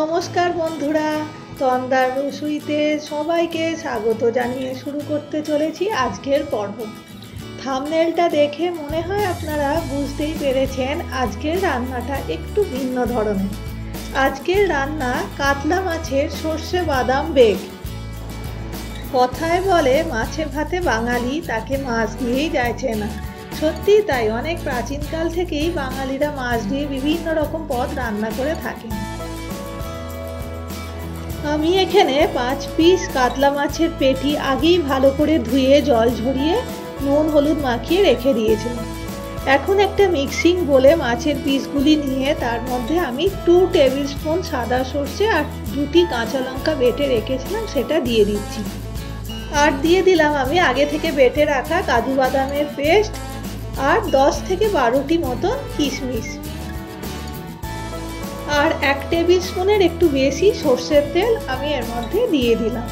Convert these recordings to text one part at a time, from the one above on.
নমস্কার বন্ধুরা তন্দার রসুইতে সবাইকে স্বাগত জানিয়ে শুরু করতে চলেছি আজকের পর্ব। থামনেলটা দেখে মনে হয় আপনারা বুঝতেই পেরেছেন আজকের রান্নাটা একটু ভিন্ন ধরনের। আজকের রান্না কাতলা মাছের সর্ষে বাদাম বেগ। কথায় বলে মাছে ভাতে বাঙালি, তাকে মাছ দিয়েই যাইছে না। সত্যি তাই, অনেক প্রাচীনকাল থেকেই বাঙালিরা মাছ দিয়ে বিভিন্ন রকম পদ রান্না করে থাকেন। আমি এখানে পাঁচ পিস কাতলা মাছের পেটি আগেই ভালো করে ধুয়ে, জল ঝরিয়ে, নুন, হলুদ মাখিয়ে রেখে দিয়েছিলাম। এখন একটা মিক্সিং বলে মাছের পিসগুলি নিয়ে তার মধ্যে আমি টু টেবিল স্পুন সাদা সর্ষে আর দুটি কাঁচা লঙ্কা বেটে রেখেছিলাম, সেটা দিয়ে দিচ্ছি। আর দিয়ে দিলাম আমি আগে থেকে বেটে রাখা কাজু বাদামের পেস্ট আর দশ থেকে বারোটি মতন কিশমিশ। আর এক টেবিল স্পুনের একটু বেশি সর্ষের তেল আমি এর মধ্যে দিয়ে দিলাম।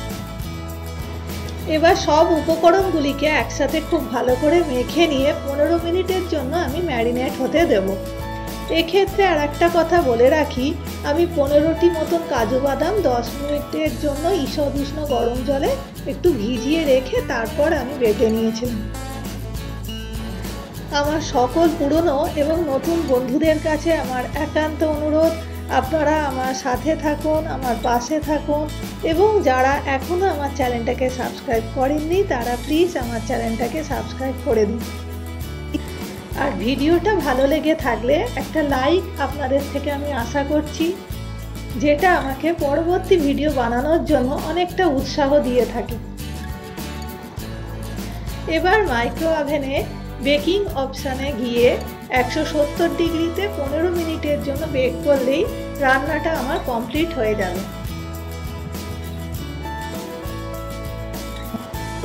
এবার সব উপকরণগুলিকে একসাথে খুব ভালো করে মেখে নিয়ে পনেরো মিনিটের জন্য আমি ম্যারিনেট হতে দেব। এক্ষেত্রে আর একটা কথা বলে রাখি, আমি পনেরোটি মতন কাজু বাদাম দশ মিনিটের জন্য ঈষদ উষ্ণ গরম জলে একটু ভিজিয়ে রেখে তারপর আমি বেটে নিয়েছিলাম। আমার সকল পুরনো এবং নতুন বন্ধুদের কাছে আমার একান্ত অনুরোধ আপনারা আমার সাথে থাকুন, আমার পাশে থাকুন এবং যারা এখনও আমার চ্যানেলটাকে সাবস্ক্রাইব করেননি, তারা প্লিজ আমার চ্যানেলটাকে সাবস্ক্রাইব করে দিন। আর ভিডিওটা ভালো লেগে থাকলে একটা লাইক আপনাদের থেকে আমি আশা করছি, যেটা আমাকে পরবর্তী ভিডিও বানানোর জন্য অনেকটা উৎসাহ দিয়ে থাকে। এবার মাইক্রো ওভেনে বেকিং অপশানে গিয়ে একশো সত্তর ডিগ্রিতে পনেরো মিনিটের জন্য বেক করলেই রান্নাটা আমার কমপ্লিট হয়ে যাবে।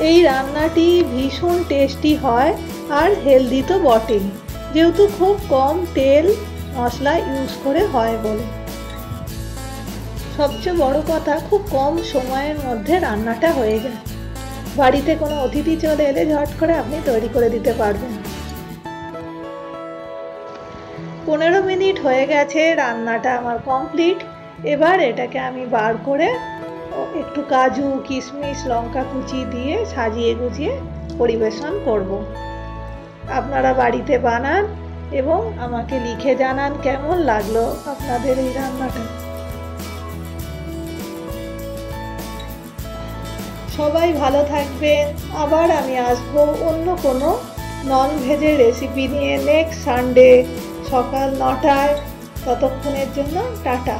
এই রান্নাটি ভীষণ টেস্টি হয় আর হেলদি তো বটেই, যেহেতু খুব কম তেল মশলা ইউজ করে হয় বলে। সবচেয়ে বড় কথা, খুব কম সময়ের মধ্যে রান্নাটা হয়ে যায়। বাড়িতে কোনো অতিথি চলে এলে ঝট করে আপনি তৈরি করে দিতে পারবেন। পনেরো মিনিট হয়ে গেছে, রান্নাটা আমার কমপ্লিট এবার এটাকে আমি বার করে একটু কাজু, কিশমিশ, লঙ্কা কুচি দিয়ে সাজিয়ে গুছিয়ে পরিবেশন করব। আপনারা বাড়িতে বানান এবং আমাকে লিখে জানান কেমন লাগল আপনাদের এই রান্নাটা। সবাই ভালো থাকবেন। আবার আমি আসব অন্য কোনো নন ভেজের রেসিপি নিয়ে নেক্সট সানডে সকাল নটায় ততক্ষণের জন্য টাটা।